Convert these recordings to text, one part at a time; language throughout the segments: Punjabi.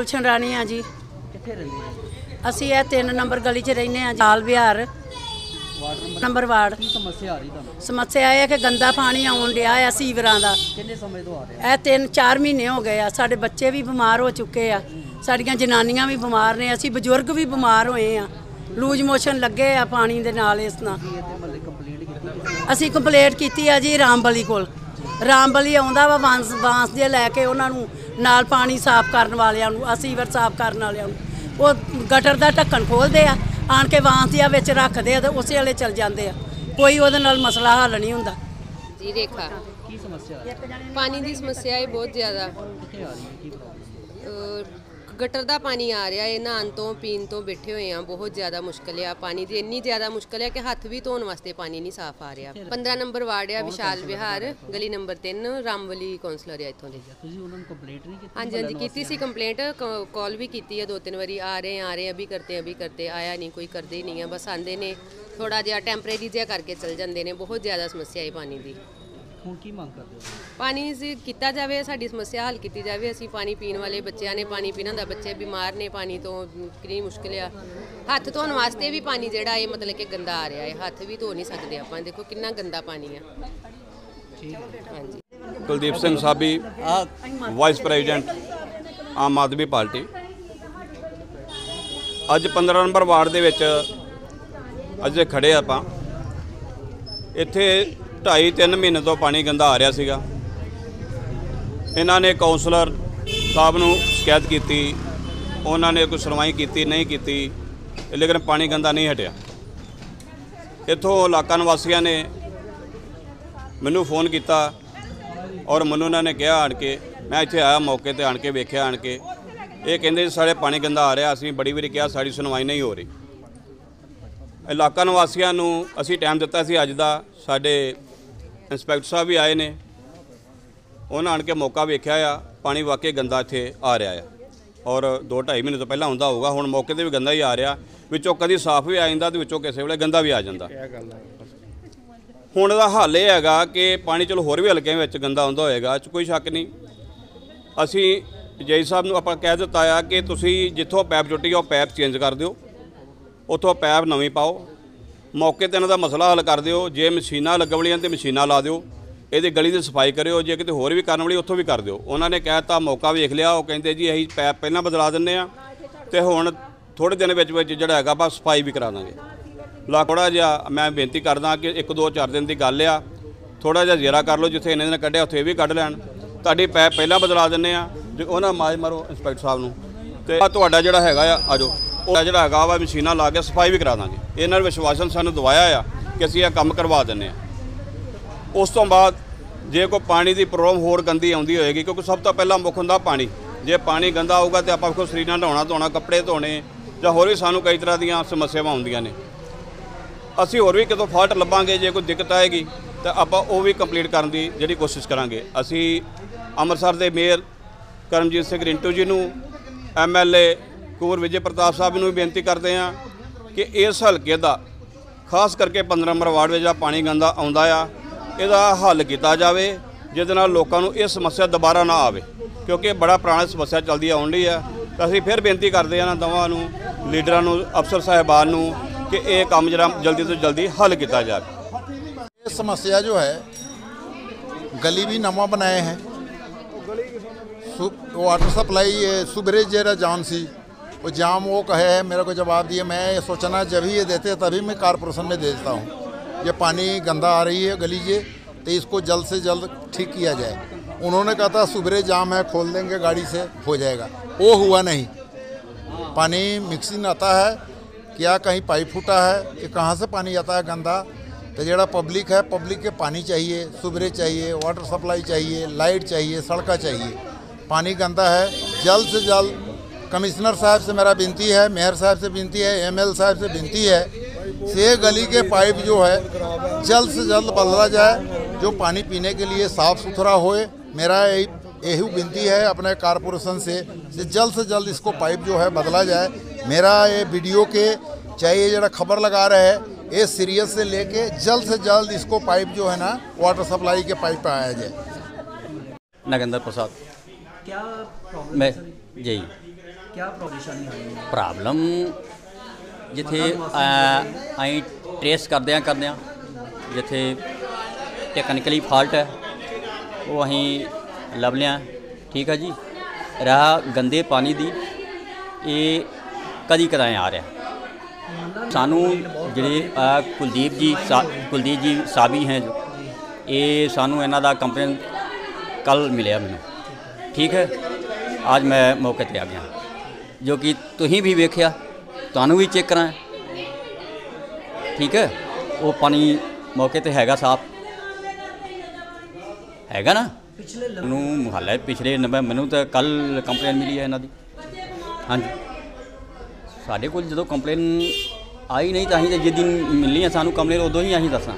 ਗੁਲਸ਼ਨ ਰਾਣੀ ਆ ਜੀ। ਕਿੱਥੇ ਰਹਿੰਦੇ ਹੋ? ਅਸੀਂ ਇਹ 3 ਨੰਬਰ ਗਲੀ 'ਚ ਰਹਿੰਦੇ ਆ Lal Vihar. Ward number number ward. ਕੀ ਸਮੱਸਿਆ ਆ ਰਹੀ ਤੁਹਾਨੂੰ? ਸਮੱਸਿਆ ਇਹ ਹੈ ਕਿ ਗੰਦਾ ਪਾਣੀ ਆਉਣ ਡਿਆ ਆ ਸੀਵਰਾਂ ਦਾ। ਕਿੰਨੇ ਸਮੇਂ ਤੋਂ ਆ ਰਿਹਾ? ਇਹ 3-4 ਮਹੀਨੇ ਹੋ ਗਏ ਆ। ਸਾਡੇ ਬੱਚੇ ਵੀ ਬਿਮਾਰ ਹੋ ਚੁੱਕੇ ਆ। ਸਾਡੀਆਂ ਜਨਾਨੀਆਂ ਵੀ ਬਿਮਾਰ ਨੇ। ਅਸੀਂ ਬਜ਼ੁਰਗ ਵੀ ਬਿਮਾਰ ਹੋਏ ਆ। ਲੂਜ ਮੋਸ਼ਨ ਲੱਗੇ ਆ ਪਾਣੀ ਦੇ ਨਾਲ ਇਸ ਨਾਲ। ਕੀ ਇੱਥੇ ਮਹੱਲੇ ਕੰਪਲੇਂਟ ਕੀਤੀ ਕਿਸੇ ਅਸੀਂ ਕੰਪਲੇਂਟ ਕੀਤੀ ਆ ਜੀ ਰਾਮਬਲੀ ਕੋਲ। ਰਾਮਬਲੀ ਆਉਂਦਾ ਵਾ ਬਾਂਸ ਬਾਂਸ ਦੇ ਲੈ ਕੇ ਉਹਨਾਂ ਨੂੰ ਨਾਲ ਪਾਣੀ ਸਾਫ਼ ਕਰਨ ਵਾਲਿਆਂ ਨੂੰ ਅਸੀਂ ਵਰ ਸਾਫ਼ ਕਰਨ ਵਾਲਿਆਂ ਨੂੰ। ਉਹ ਗਟਰ ਦਾ ਢੱਕਣ ਖੋਲਦੇ ਆ ਆਣ ਕੇ ਬਾਂਸ ਦੀਆਂ ਵਿੱਚ ਰੱਖਦੇ ਆ ਤੇ ਉਸੇ ਵਾਲੇ ਚਲ ਜਾਂਦੇ ਆ। ਕੋਈ ਉਹਦੇ ਨਾਲ ਮਸਲਾ ਹੱਲ ਨਹੀਂ ਹੁੰਦਾ। ਜੀ ਰੇਖਾ ਕੀ ਸਮੱਸਿਆ ਪਾਣੀ ਦੀ ਸਮੱਸਿਆ ਹੈ ਬਹੁਤ ਜ਼ਿਆਦਾ। ਆ ਗਟਰ ਦਾ ਪਾਣੀ ਆ ਰਿਹਾ ਹੈ ਨਹਾਉਣ ਤੋਂ ਪੀਣ ਤੋਂ ਬੈਠੇ ਹੋਏ ਆ ਬਹੁਤ ਜ਼ਿਆਦਾ ਮੁਸ਼ਕਲ ਆ ਪਾਣੀ ਦੀ ਇੰਨੀ ਜ਼ਿਆਦਾ ਮੁਸ਼ਕਲ ਹੈ ਕਿ ਹੱਥ ਵੀ ਧੋਣ ਵਾਸਤੇ ਪਾਣੀ ਨਹੀਂ ਸਾਫ਼ ਆ ਰਿਹਾ। 15 ਨੰਬਰ ਵਾਰਡ ਆ ਵਿਸ਼ਾਲ ਵਿਹਾਰ ਗਲੀ ਨੰਬਰ 3 ਰਾਮਵਲੀ ਕਾਉਂਸਲਰ ਆ ਇੱਥੋਂ ਦੇ। ਤੁਸੀਂ ਉਹਨਾਂ ਨੂੰ ਕੰਪਲੇਂਟ ਨਹੀਂ ਕੀਤੀ ਹਾਂਜੀ ਹਾਂਜੀ ਕੀਤੀ ਸੀ ਕੰਪਲੇਂਟ ਕਾਲ ਵੀ ਕੀਤੀ ਹੈ ਦੋ ਤਿੰਨ ਵਾਰੀ ਆ ਰਹੇ ਆ ਰਹੇ ਅਭੀ ਕਰਤੇ ਅਭੀ ਕਰਤੇ ਆਇਆ ਨਹੀਂ ਕੋਈ ਕਰਦੇ ਹੀ ਨਹੀਂ ਆ ਬਸ ਆਂਦੇ ਨੇ ਥੋੜਾ ਜਿਹਾ ਟੈਂਪਰੇਰੀ ਜਿਹਾ ਕਰਕੇ ਚਲ ਜਾਂਦੇ ਨੇ ਬਹੁਤ ਜ਼ਿਆਦਾ ਸਮੱਸਿਆ ਹੈ ਪਾਣੀ ਦੀ। ਹੁਣ ਕੀ ਮੰਗ ਕਰਦੇ ਹੋ? ਪਾਣੀ ਸੀ ਕੀਤਾ ਜਾਵੇ ਸਾਡੀ ਸਮੱਸਿਆ ਹੱਲ ਕੀਤੀ ਜਾਵੇ। ਅਸੀਂ ਪਾਣੀ ਪੀਣ ਵਾਲੇ ਬੱਚਿਆਂ ਨੇ ਪਾਣੀ ਪੀਣਾ ਦਾ ਬੱਚੇ ਬਿਮਾਰ ਨੇ ਪਾਣੀ ਤੋਂ ਕਿੰਨੀ ਮੁਸ਼ਕਿਲ ਆ। ਹੱਥ ਧੋਣ ਵਾਸਤੇ ਵੀ ਪਾਣੀ ਜਿਹੜਾ ਇਹ ਮਤਲਬ ਕਿ ਗੰਦਾ ਆ ਰਿਹਾ ਹੈ। ਹੱਥ ਵੀ ਧੋ ਨਹੀਂ ਸਕਦੇ ਆਪਾਂ। ਦੇਖੋ ਕਿੰਨਾ ਗੰਦਾ ਪਾਣੀ ਆ। ਹਾਂਜੀ। Kuldeep Singh Sabi vice president Aam Aadmi Party. ਅੱਜ 15 ਨੰਬਰ ਵਾਰਡ ਦੇ ਵਿੱਚ ਅੱਜ ਖੜੇ ਆਪਾਂ। ਇੱਥੇ 2.5 3 ਮਹੀਨੇ ਤੋਂ ਪਾਣੀ ਗੰਦਾ ਆ ਰਿਹਾ ਸੀਗਾ। ਇਹਨਾਂ ਨੇ ਕਾਉਂਸਲਰ ਸਾਹਿਬ ਨੂੰ ਸ਼ਿਕਾਇਤ ਕੀਤੀ। ਉਹਨਾਂ ਨੇ ਕੋਈ ਸੁਣਵਾਈ ਕੀਤੀ, ਨਹੀਂ ਕੀਤੀ, ਲੇਕਿਨ ਪਾਣੀ ਗੰਦਾ ਨਹੀਂ ਹਟਿਆ। ਇੱਥੋਂ ਇਲਾਕਾ ਨਿਵਾਸੀਆਂ ਨੇ ਮੈਨੂੰ ਫੋਨ ਕੀਤਾ ਔਰ ਮੈਨੂੰ ਉਹਨਾਂ ਨੇ ਕਿਹਾ ਆਣ ਕੇ, ਮੈਂ ਇੱਥੇ ਆਇਆ ਮੌਕੇ ਤੇ ਆਣ ਕੇ ਵੇਖਿਆ ਆਣ ਕੇ। ਇਹ ਕਹਿੰਦੇ ਜੀ ਸਾਡੇ ਪਾਣੀ ਗੰਦਾ ਆ ਰਿਹਾ, ਅਸੀਂ ਬੜੀ ਵਾਰੀ ਕਿਹਾ ਸਾਡੀ ਸੁਣਵਾਈ ਨਹੀਂ ਹੋ ਰਹੀ। ਇਲਾਕਾ ਨਿਵਾਸੀਆਂ ਨੂੰ ਅਸੀਂ ਟਾਈਮ ਦਿੱਤਾ ਸੀ ਅੱਜ ਦਾ, ਸਾਡੇ ਇੰਸਪੈਕਟਰ ਸਾਹਿਬ ਵੀ ਆਏ ਨੇ। ਉਹਨਾਂ ਆਣ ਕੇ ਮੌਕਾ ਵੇਖਿਆ ਆ। ਪਾਣੀ ਵਾਕਈ ਗੰਦਾ ਇੱਥੇ ਆ ਰਿਹਾ ਆ। ਔਰ 2.5 ਮਹੀਨੇ ਤੋਂ ਪਹਿਲਾਂ ਹੁੰਦਾ ਹੋਊਗਾ ਹੁਣ ਮੌਕੇ ਤੇ ਵੀ ਗੰਦਾ ਹੀ ਆ ਰਿਹਾ। ਵਿੱਚੋਂ ਕਦੀ ਸਾਫ਼ ਵੀ ਆ ਜਾਂਦਾ ਤੇ ਵਿੱਚੋਂ ਕਿਸੇ ਵੇਲੇ ਗੰਦਾ ਵੀ ਆ ਜਾਂਦਾ। ਹੁਣ ਦਾ ਹੱਲ ਇਹ ਹੈਗਾ ਕਿ ਪਾਣੀ ਚਲੋ ਹੋਰ ਵੀ ਹਲਕਿਆਂ ਵਿੱਚ ਗੰਦਾ ਆਉਂਦਾ ਹੋਏਗਾ 'ਚ ਕੋਈ ਸ਼ੱਕ ਨਹੀਂ। ਅਸੀਂ ਜੈ ਸਾਹਿਬ ਨੂੰ ਆਪਾਂ ਕਹਿ ਦਿੱਤਾ ਆ ਕਿ ਤੁਸੀਂ ਜਿੱਥੋਂ ਪੈਪ ਟੁੱਟੀ ਆ ਉਹ ਪੈਪ ਚੇਂਜ ਕਰ ਦਿਓ। ਉੱਥੋਂ ਪੈਪ ਨਵੀਂ ਪਾਓ। ਮੌਕੇ ਤੇ ਇਹਨਾਂ ਦਾ ਮਸਲਾ ਹੱਲ ਕਰ ਦਿਓ। ਜੇ ਮਸ਼ੀਨਾਂ ਲੱਗਣ ਵਾਲੀਆਂ ਤੇ ਮਸ਼ੀਨਾਂ ਲਾ ਦਿਓ। ਇਹਦੇ ਗਲੀ ਦੀ ਸਫ਼ਾਈ ਕਰਿਓ। ਜੇ ਕਿਤੇ ਹੋਰ ਵੀ ਕਰਨ ਵਾਲੀ, ਉੱਥੋਂ ਵੀ ਕਰ ਦਿਓ। ਉਹਨਾਂ ਨੇ ਕਹਿਤਾ ਮੌਕਾ ਵੇਖ ਲਿਆ। ਉਹ ਕਹਿੰਦੇ ਜੀ, ਅਸੀਂ ਪੈਪ ਪਹਿਲਾਂ ਬਦਲਾ ਦਿੰਨੇ ਆ ਤੇ ਹੁਣ ਥੋੜੇ ਦਿਨ ਵਿੱਚ ਵਿੱਚ ਜਿਹੜਾ ਹੈਗਾ ਬਸ ਸਫ਼ਾਈ ਵੀ ਕਰਾ ਦਾਂਗੇ। ਲਾ ਥੋੜਾ ਜਿਹਾ ਮੈਂ ਬੇਨਤੀ ਕਰਦਾ ਕਿ ਇੱਕ ਦੋ ਚਾਰ ਦਿਨ ਦੀ ਗੱਲ ਆ। ਥੋੜਾ ਜਿਹਾ ਜ਼ੇਰਾ ਕਰ ਲਓ, ਜਿੱਥੇ ਇਹਨੇ ਦਿਨ ਕੱਢਿਆ, ਉੱਥੇ ਇਹ ਵੀ ਕੱਢ ਲੈਣ। ਤੁਹਾਡੀ ਪੈਪ ਪਹਿਲਾਂ ਬਦਲਾ ਦਿੰਨੇ ਆ ਜੇ ਉਹਨਾਂ ਮਾਜ ਮਾਰੋ ਇੰਸਪੈਕਟਰ ਸਾਹਿਬ ਨੂੰ। ਤੇ ਤੁਹਾਡਾ ਜਿਹੜਾ ਹੈਗਾ ਆ ਆਜੋ ਉਹ ਜਿਹੜਾ ਹੈਗਾ ਵਾ, ਮਸ਼ੀਨਾਂ ਲਾ ਕੇ ਸਫ਼ਾਈ ਵੀ ਕਰਾ ਦਾਂਗੇ। ਇਹਨਾਂ ਨੇ ਵਿਸ਼ਵਾਸਨ ਸਾਨੂੰ ਦਵਾਇਆ ਆ ਕਿ ਅਸੀਂ ਇਹ ਕੰਮ ਕਰਵਾ ਦਿੰਨੇ ਆ। ਉਸ ਤੋਂ ਬਾਅਦ ਜੇ ਕੋਈ ਪਾਣੀ ਦੀ ਪ੍ਰੋਬਲਮ ਹੋਰ ਗੰਦੀ ਆਉਂਦੀ ਹੋਏਗੀ, ਕਿਉਂਕਿ ਸਭ ਤੋਂ ਪਹਿਲਾਂ ਮੁੱਖ ਹੁੰਦਾ ਪਾਣੀ। ਜੇ ਪਾਣੀ ਗੰਦਾ ਆਊਗਾ ਤੇ ਆਪਾਂ ਕੋ ਸਰੀਰ ਨਾਲ ਨਹਾਉਣਾ ਧੋਣਾ, ਕੱਪੜੇ ਧੋਣੇ ਜਾਂ ਹੋਰ ਵੀ ਸਾਨੂੰ ਕਈ ਤਰ੍ਹਾਂ ਦੀਆਂ ਸਮੱਸਿਆਵਾਂ ਆਉਂਦੀਆਂ ਨੇ। ਅਸੀਂ ਹੋਰ ਵੀ ਕਿਤੋਂ ਫਾਲਟ ਲੱਭਾਂਗੇ, ਜੇ ਕੋਈ ਦਿੱਕਤ ਆਏਗੀ, ਤਾਂ ਆਪਾਂ ਉਹ ਵੀ ਕੰਪਲੀਟ ਕਰਨ ਦੀ ਜਿਹੜੀ ਕੋਸ਼ਿਸ਼ ਕਰਾਂਗੇ। ਅਸੀਂ ਅੰਮ੍ਰਿਤਸਰ ਦੇ ਮੇਅਰ ਕਰਮਜੀਤ ਸਿੰਘ ਰਿੰਟੂ ਜੀ ਨੂੰ ਐਮਐਲਏ ਕੋਰ ਵਿਜੇ ਪ੍ਰਤਾਪ ਸਾਹਿਬ ਨੂੰ ਵੀ ਬੇਨਤੀ ਕਰਦੇ ਆ ਕਿ ਇਸ ਹਲਕੇ ਦਾ, ਖਾਸ ਕਰਕੇ 15 ਨੰਬਰ ਵਾਰਡ ਵਿੱਚ ਆ ਪਾਣੀ ਗੰਦਾ ਆਉਂਦਾ ਆ, ਇਹਦਾ ਹੱਲ ਕੀਤਾ ਜਾਵੇ, ਜਿਹਦੇ ਨਾਲ ਲੋਕਾਂ ਨੂੰ ਇਹ ਸਮੱਸਿਆ ਦੁਬਾਰਾ ਨਾ ਆਵੇ, ਕਿਉਂਕਿ ਬੜਾ ਪੁਰਾਣਾ ਸਮੱਸਿਆ ਚੱਲਦੀ ਆਉਣ ਲਈ ਆ। ਤਾਂ ਅਸੀਂ ਫਿਰ ਬੇਨਤੀ ਕਰਦੇ ਆ ਨਾ ਦਵਾਂ ਨੂੰ, ਲੀਡਰਾਂ ਨੂੰ, ਅਫਸਰ ਸਾਹਿਬਾਨ ਨੂੰ, ਕਿ ਇਹ ਕੰਮ ਜਿਹੜਾ ਜਲਦੀ ਤੋਂ ਜਲਦੀ ਹੱਲ ਕੀਤਾ ਜਾਵੇ। ਇਹ ਸਮੱਸਿਆ ਜੋ ਹੈ, ਗਲੀ ਵੀ ਨਵਾਂ ਬਣਾਏ ਹੈ। ਵਾਟਰ ਸਪਲਾਈ ਸੁਬਰੇਜ ਜਿਹੜਾ ਜਾਮ ਸੀ वो जाम वो कहे है मेरे को जवाब दिए, मैं ये सोचना जब ही ये देते तभी मैं कारपोरेशन में दे देता हूँ। ये पानी गंदा आ रही है, गली ये तो इसको जल्द से जल्द ठीक किया जाए। उन्होंने कहा था सुबरेज जाम है, खोल देंगे, गाड़ी से हो जाएगा। वो हुआ नहीं। पानी मिक्सिंग आता है, क्या कहीं पाइप फूटा है कि कहाँ से पानी आता है गंदा? तो जरा पब्लिक है पब्लिक के पानी चाहिए सुबरे चाहिए वाटर सप्लाई चाहिए लाइट चाहिए, सड़का चाहिए। पानी गंदा है, जल्द से जल्द कमिश्नर साहब से मेरा विनती है मेयर साहब से विनती है एमएल साहब से विनती है से गली के पाइप जो है जल्द से जल्द बदला जाए जो पानी पीने के लिए साफ़ सुथरा होए। मेरा यही यही विनती है अपने कारपोरेशन से से जल्द से जल्द इसको पाइप जो है बदला जाए। मेरा ये वीडियो के चाहे ये जरा खबर लगा रहे हैं ये सीरियस से लेके जल्द से जल्द इसको पाइप जो है ना वाटर सप्लाई के पाइप पर आया जाए। नगेंद्र प्रसाद। क्या प्रॉब्लम मैं है यही ਕੀ ਪਰੇਸ਼ਾਨੀ ਆ ਰਹੀ ਹੈ ਪ੍ਰੋਬਲਮ ਜਿੱਥੇ ਅਸੀਂ ਟਰੇਸ ਕਰਦੇ ਆ ਕਰਦੇ ਆ ਜਿੱਥੇ ਟੈਕਨੀਕਲੀ ਫਾਲਟ ਹੈ ਉਹ ਅਸੀਂ ਲੱਭ ਲਿਆ। ਠੀਕ ਹੈ ਜੀ? ਰਹਾ ਗੰਦੇ ਪਾਣੀ ਦੀ ਇਹ ਕਦੀ ਕਦਾਏ ਆ ਰਿਹਾ। ਸਾਨੂੰ ਜਿਹੜੇ ਕੁਲਦੀਪ ਜੀ ਕੁਲਦੀਪ ਜੀ ਸਾਬੀ ਹੈ ਜੋ। ਇਹ ਸਾਨੂੰ ਇਹਨਾਂ ਦਾ ਕੰਪਲੇਨ ਕੱਲ ਮਿਲਿਆ ਮੈਨੂੰ। ਠੀਕ ਹੈ? ਅੱਜ ਮੈਂ ਮੌਕੇ ਤੇ ਆ ਗਿਆ। ਜੋ ਕਿ ਤੁਸੀਂ ਵੀ ਵੇਖਿਆ, ਤੁਹਾਨੂੰ ਵੀ ਚੈੱਕ ਕਰਾਂ। ਠੀਕ ਹੈ? ਉਹ ਪਾਣੀ ਮੌਕੇ ਤੇ ਹੈਗਾ ਸਾਫ਼। ਹੈਗਾ ਨਾ? ਪਿਛਲੇ ਲੰਬੇ ਨੂੰ ਮੁਹੱਲੇ ਪਿਛਲੇ ਨੰਬਰ, ਮੈਨੂੰ ਤਾਂ ਕੱਲ ਕੰਪਲੇਨ ਮਿਲੀ ਹੈ ਇਹਨਾਂ ਦੀ। ਹਾਂਜੀ। ਸਾਡੇ ਕੋਲ ਜਦੋਂ ਕੰਪਲੇਨ ਆਈ ਨਹੀਂ ਤਾਂ ਅਸੀਂ ਤਾਂ ਜਿਸ ਦਿਨ ਮਿਲਣੀ ਹੈ ਸਾਨੂੰ ਕੰਪਲੇਨ ਉਦੋਂ ਹੀ ਅਸੀਂ ਦੱਸਾਂ।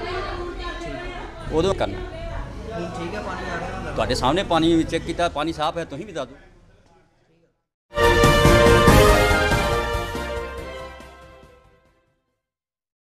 ਉਦੋਂ ਕਰਨਾ। ਠੀਕ ਹੈ ਪਾਣੀ ਆ ਰਿਹਾ ਤੁਹਾਡੇ ਸਾਹਮਣੇ ਪਾਣੀ ਚੈੱਕ ਕੀਤਾ, ਪਾਣੀ ਸਾਫ਼ ਹੈ, ਤੁਸੀਂ ਵੀ ਦੱਸ ਦਿਓ।